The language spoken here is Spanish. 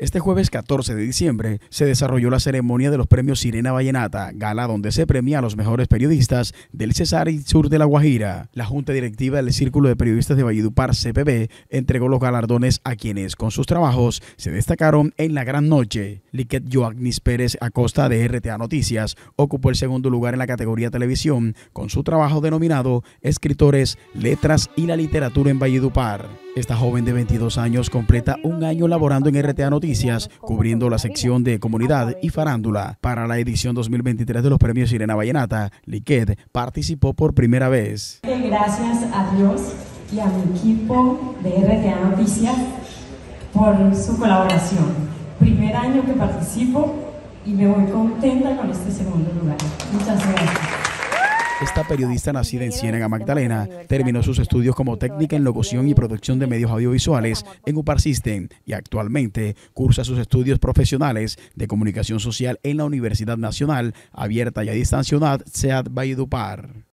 Este jueves 14 de diciembre se desarrolló la ceremonia de los premios Sirena Vallenata, gala donde se premia a los mejores periodistas del Cesar y Sur de La Guajira. La Junta Directiva del Círculo de Periodistas de Valledupar, CPB, entregó los galardones a quienes, con sus trabajos, se destacaron en la gran noche. Liquet Joagnis Pérez Acosta de RTA Noticias ocupó el segundo lugar en la categoría televisión con su trabajo denominado Escritores, Letras y la Literatura en Valledupar. Esta joven de 22 años completa un año laborando en RTA Noticias, cubriendo la sección de comunidad y farándula. Para la edición 2023 de los premios Sirena Vallenata, Liquet participó por primera vez. Gracias a Dios y a mi equipo de RTA Noticias por su colaboración. Primer año que participo y me voy contenta con este segundo lugar. Muchas gracias. Esta periodista nacida en Ciénaga Magdalena terminó sus estudios como técnica en locución y producción de medios audiovisuales en UPAR System y actualmente cursa sus estudios profesionales de comunicación social en la Universidad Nacional Abierta y a Distancia UNAD, SEAD Valledupar.